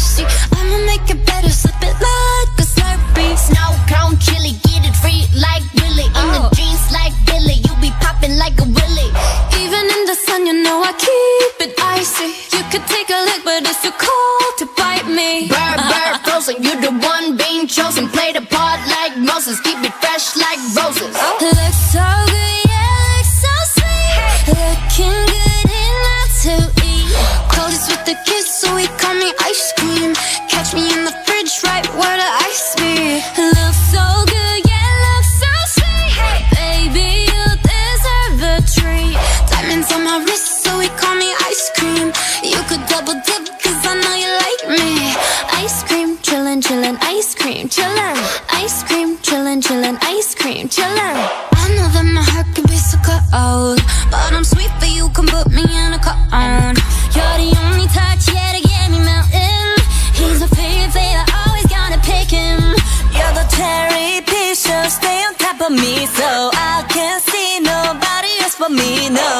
thirsty I'ma make it better, slip it like a Slurpee Snow cone chili, get it free like Willy. In oh. the jeans like Billy, you be popping like a willy. Even in the sun, you know I keep it icy. You could take a lick, but it's too cold to bite me. Bird, bird, frozen, you the one being chosen. Play the part like Moses, keep it fresh like roses. Oh. look so good, yeah, look so sweet. Hey. Looking good enough to eat Close with the kiss, so he call me ice cream chillin', chillin', ice cream, chillin'. Ice cream, chillin', chillin', ice cream, chillin'. I know that my heart can be so cold, but I'm sweet for you, can put me in a cone. You're the only touch, yeah, to get me melting. He's my favorite flavor, always gotta pick him. You're the cherry picture, stay on top of me, so I can't see nobody else but me, no.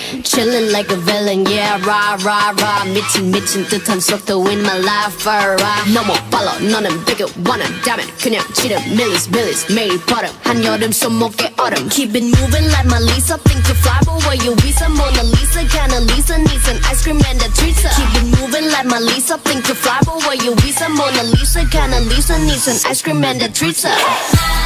Chillin' like a villain, yeah, rah, rah, rah. 미친, 미친 듯한 속도 in my life, alright. 너무 빨라, 너는 되게 원한다면 그냥 지름, millies, millies. 매일 버릇, 한여름 손목에 얼음. Keep it moving like my Lisa. Think you fly, but where you visa? Mona Lisa, kinda Lisa, needs an ice cream and a treat. Keep it moving like my Lisa. Think you fly, but where you visa? Mona Lisa, kinda Lisa, needs an ice cream and a treat. Na, na, na,